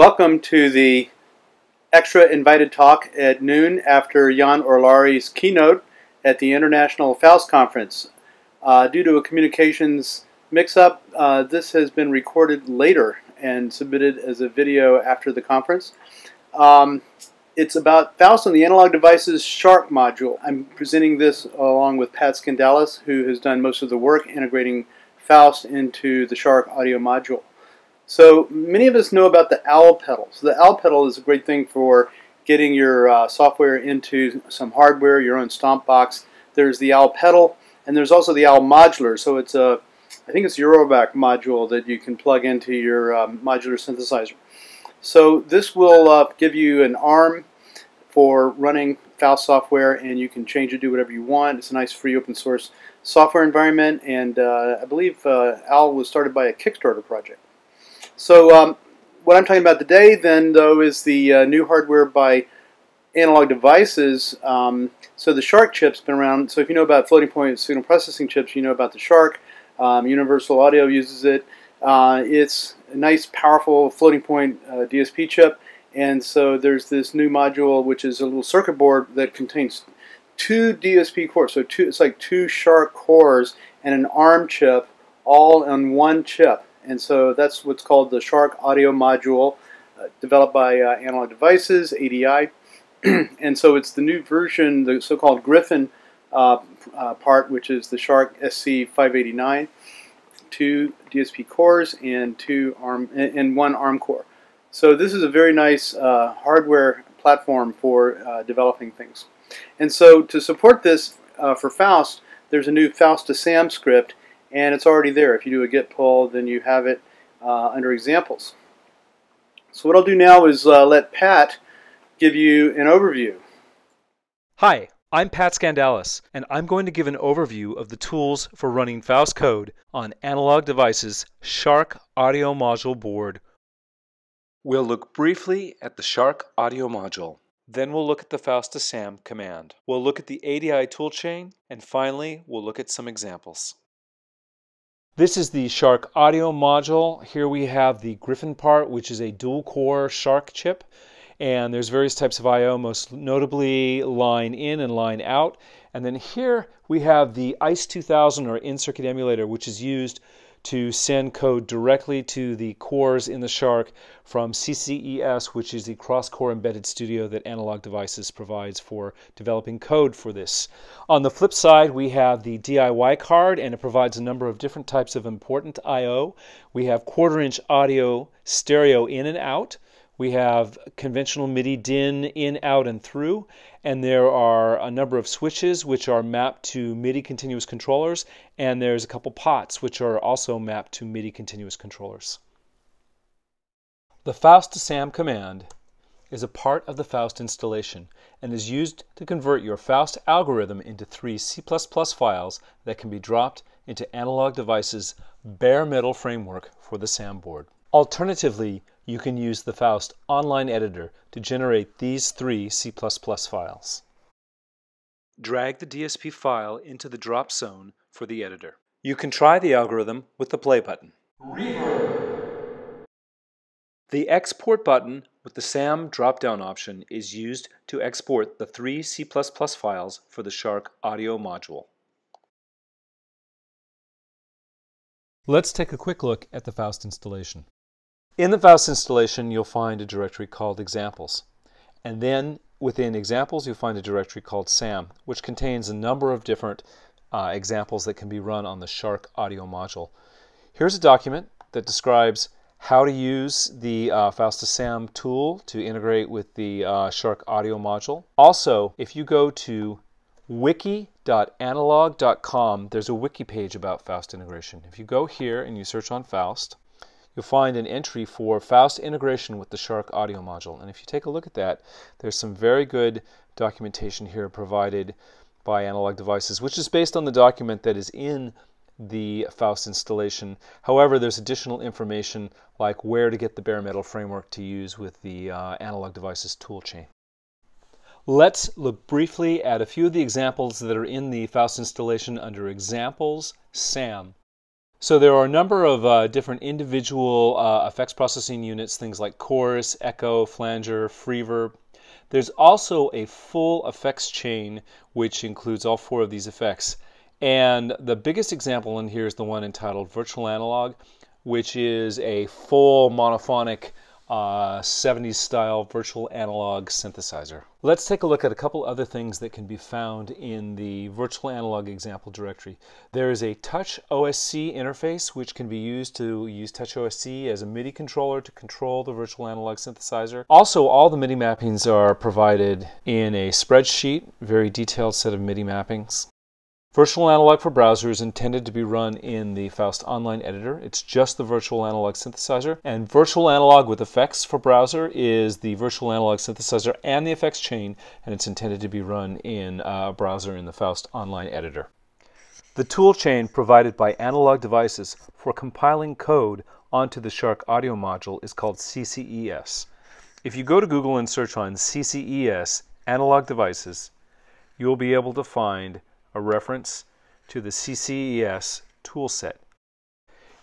Welcome to the extra invited talk at noon after Yann Orlarey's keynote at the International Faust Conference. Uh, due to a communications mix-up, uh, this has been recorded later and submitted as a video after the conference. Um, it's about Faust and the Analog Devices SHARC module. I'm presenting this along with Pat Scandalis, who has done most of the work integrating Faust into the SHARC audio module. So many of us know about the OWL pedal. So the OWL pedal is a great thing for getting your uh, software into some hardware, your own stomp box. There's the OWL pedal, and there's also the OWL modular. So it's a, I think it's a Eurorack module that you can plug into your um, modular synthesizer. So this will uh, give you an ARM for running Faust software, and you can change it, do whatever you want. It's a nice free open source software environment, and uh, I believe uh, OWL was started by a Kickstarter project. So um, what I'm talking about today then though is the uh, new hardware by Analog Devices. Um, so the SHARC chip's been around. So if you know about floating point signal processing chips, you know about the SHARC. Um, Universal Audio uses it. Uh, it's a nice, powerful floating point uh, DSP chip. And so there's this new module, which is a little circuit board that contains two DSP cores. So two, it's like two SHARC cores and an ARM chip all on one chip. And so that's what's called the SHARC audio module, uh, developed by uh, Analog Devices, ADI. and so it's the new version, the so-called Griffin uh, uh part, which is the SHARC SC589, two DSP cores and two ARM and one ARM core. So this is a very nice uh, hardware platform for uh, developing things. And so to support this for Faust, there's a new Faust to SAM script and it's already there. If you do a git pull, then you have it uh, under examples. So what I'll do now is uh, let Pat give you an overview. Hi, I'm Pat Scandalis, and I'm going to give an overview of the tools for running Faust code on Analog Devices SHARC Audio Module board. We'll look briefly at the SHARC Audio Module. Then we'll look at the Faust to SAM command. We'll look at the ADI toolchain, and finally, we'll look at some examples. This is the SHARC audio module. Here we have the Griffin part, which is a dual core SHARC chip. And there's various types of I.O., most notably line in and line out. And then here we have the ICE 2000 or in-circuit emulator, which is used to send code directly to the cores in the SHARC from CCES, which is the cross-core embedded studio that Analog Devices provides for developing code for this. On the flip side, we have the DIY card, and it provides a number of different types of important I.O. We have quarter-inch audio stereo in and out. We have conventional MIDI DIN in, out, and through, and there are a number of switches which are mapped to MIDI continuous controllers, and there's a couple pots which are also mapped to MIDI continuous controllers. The Faust SAM command is a part of the Faust installation and is used to convert your Faust algorithm into three C++ files that can be dropped into Analog Devices' bare metal framework for the SAM board. Alternatively, you can use the Faust online editor to generate these three C++ files. Drag the DSP file into the drop zone for the editor. You can try the algorithm with the play button. Reverb. The export button with the SAM drop-down option is used to export the three C++ files for the SHARC audio module. Let's take a quick look at the Faust installation. In the Faust installation, you'll find a directory called examples. And then within examples, you'll find a directory called SAM, which contains a number of different uh, examples that can be run on the SHARC audio module. Here's a document that describes how to use the uh, Faust to SAM tool to integrate with the uh, SHARC audio module. Also, if you go to wiki.analog.com, there's a wiki page about Faust integration. If you go here and you search on Faust, you'll find an entry for Faust integration with the SHARC audio module. And if you take a look at that, there's some very good documentation here provided by Analog Devices, which is based on the document that is in the Faust installation. However, there's additional information like where to get the bare metal framework to use with the uh, Analog Devices toolchain. Let's look briefly at a few of the examples that are in the Faust installation under Examples, SAM. So there are a number of uh, different individual uh, effects processing units, things like chorus, echo, flanger, freeverb. There's also a full effects chain which includes all four of these effects. And the biggest example in here is the one entitled Virtual Analog, which is a full monophonic uh, 70s style virtual analog synthesizer. Let's take a look at a couple other things that can be found in the virtual analog example directory. There is a Touch OSC interface which can be used to use Touch OSC as a MIDI controller to control the virtual analog synthesizer. Also, all the MIDI mappings are provided in a spreadsheet, very detailed set of MIDI mappings. Virtual Analog for Browser is intended to be run in the Faust Online Editor. It's just the Virtual Analog Synthesizer. And Virtual Analog with Effects for Browser is the Virtual Analog Synthesizer and the effects chain, and it's intended to be run in uh, a browser in the Faust Online Editor. The tool chain provided by Analog Devices for compiling code onto the SHARC audio module is called CCES. If you go to Google and search on CCES Analog Devices, you'll be able to find a reference to the CCES toolset.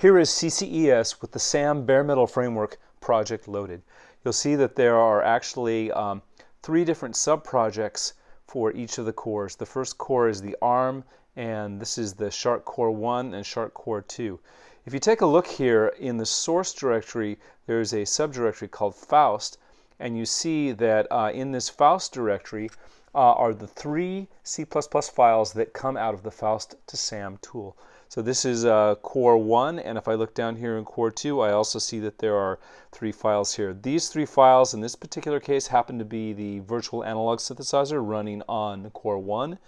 Here is CCES with the SAM bare metal framework project loaded. You'll see that there are actually um, three different sub-projects for each of the cores. The first core is the ARM, and this is the SHARC Core 1 and SHARC Core 2. If you take a look here in the source directory, there's a subdirectory called Faust, and you see that uh, in this Faust directory, uh, are the three C++ files that come out of the Faust to SAM tool. So this is uh, core 1, and if I look down here in core 2, I also see that there are three files here. These three files in this particular case happen to be the virtual analog synthesizer running on core 1,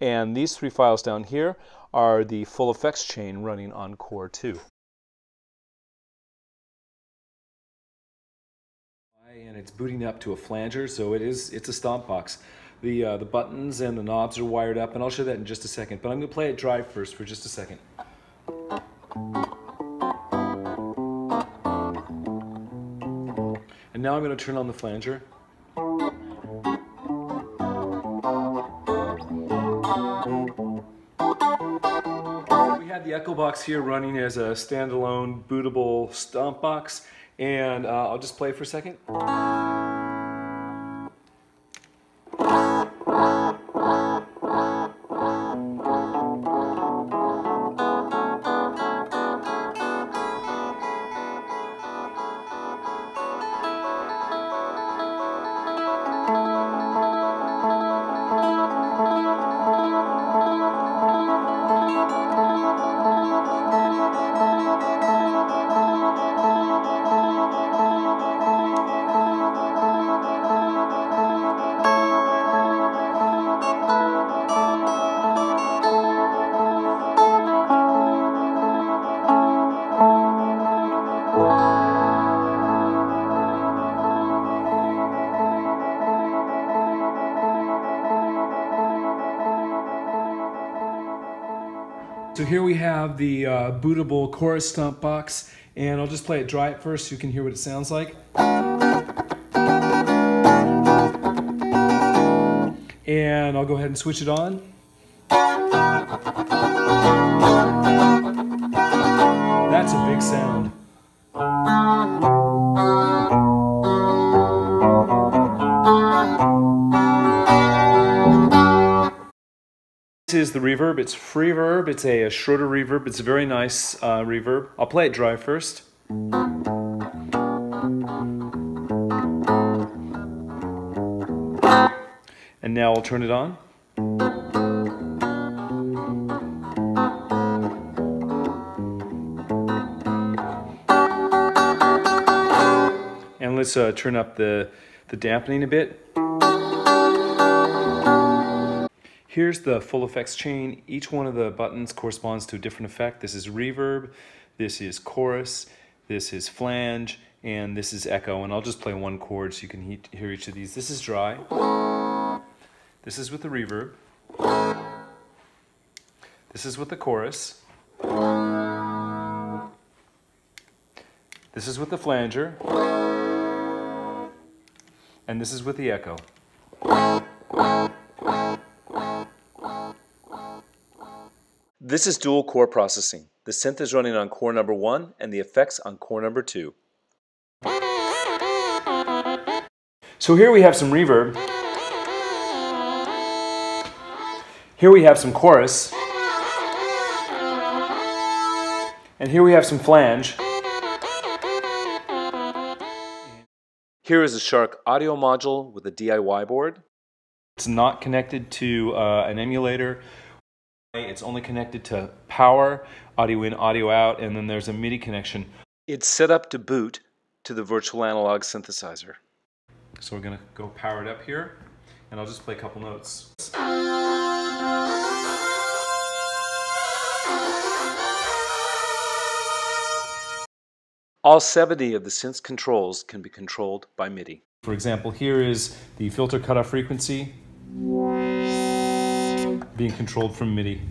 and these three files down here are the full effects chain running on core 2. And it's booting up to a flanger, so it is it's a stomp box. The, uh, the buttons and the knobs are wired up, and I'll show that in just a second. But I'm going to play it dry first for just a second. And now I'm going to turn on the flanger. We had the Echo Box here running as a standalone bootable stomp box, and uh, I'll just play for a second. Here we have the uh, bootable chorus stomp box, and I'll just play it dry at first so you can hear what it sounds like. And I'll go ahead and switch it on. That's a big sound. This is the reverb. It's free Freeverb. It's a, a Schroeder reverb. It's a very nice uh, reverb. I'll play it dry first. And now I'll turn it on. And let's uh, turn up the, the dampening a bit. Here's the full effects chain. Each one of the buttons corresponds to a different effect. This is reverb, this is chorus, this is flange, and this is echo. And I'll just play one chord so you can he hear each of these. This is dry. This is with the reverb. This is with the chorus. This is with the flanger. And this is with the echo. This is dual core processing. The synth is running on core number one and the effects on core number two. So here we have some reverb. Here we have some chorus. And here we have some flange. Here is a SHARC audio module with a DIY board. It's not connected to uh, an emulator. It's only connected to power, audio in, audio out, and then there's a MIDI connection. It's set up to boot to the virtual analog synthesizer. So we're gonna go power it up here, and I'll just play a couple notes. All 70 of the synth's controls can be controlled by MIDI. For example, here is the filter cutoff frequency being controlled from MIDI.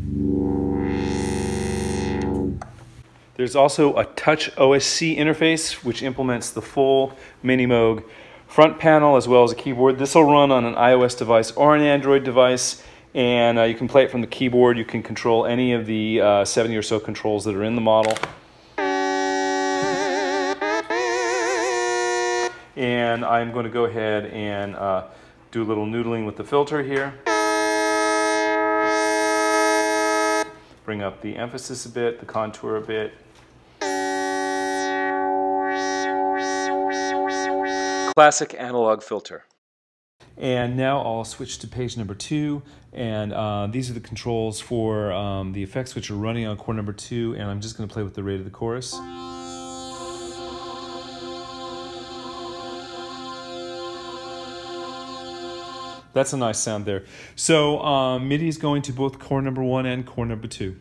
There's also a Touch OSC interface which implements the full Minimoog front panel as well as a keyboard. This will run on an iOS device or an Android device and uh, you can play it from the keyboard. You can control any of the uh, 70 or so controls that are in the model. And I'm going to go ahead and uh, do a little noodling with the filter here. Bring up the emphasis a bit, the contour a bit. Classic analog filter. And now I'll switch to page number two, and uh, these are the controls for um, the effects which are running on core number two, and I'm just going to play with the rate of the chorus. That's a nice sound there. So um, MIDI is going to both core number one and core number two.